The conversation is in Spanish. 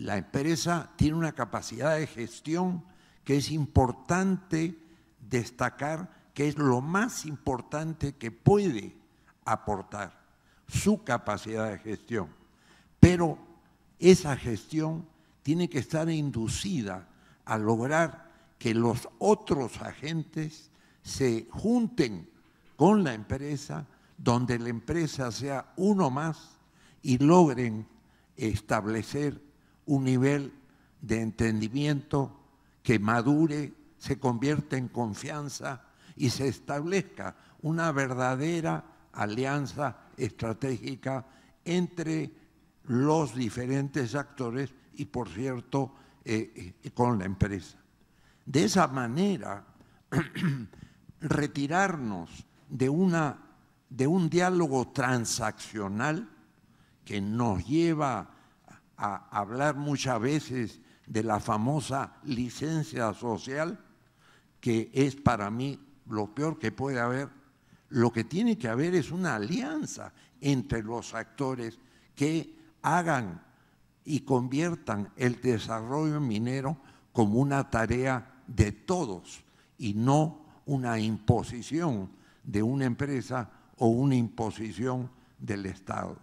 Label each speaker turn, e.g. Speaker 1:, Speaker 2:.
Speaker 1: la empresa tiene una capacidad de gestión que es importante destacar que es lo más importante que puede aportar, su capacidad de gestión. Pero esa gestión tiene que estar inducida a lograr que los otros agentes se junten con la empresa, donde la empresa sea uno más y logren establecer un nivel de entendimiento que madure, se convierta en confianza y se establezca una verdadera alianza estratégica entre los diferentes actores y, por cierto, eh, eh, con la empresa. De esa manera, retirarnos de, una, de un diálogo transaccional que nos lleva a hablar muchas veces de la famosa licencia social, que es para mí lo peor que puede haber. Lo que tiene que haber es una alianza entre los actores que hagan y conviertan el desarrollo minero como una tarea de todos y no una imposición de una empresa o una imposición del Estado.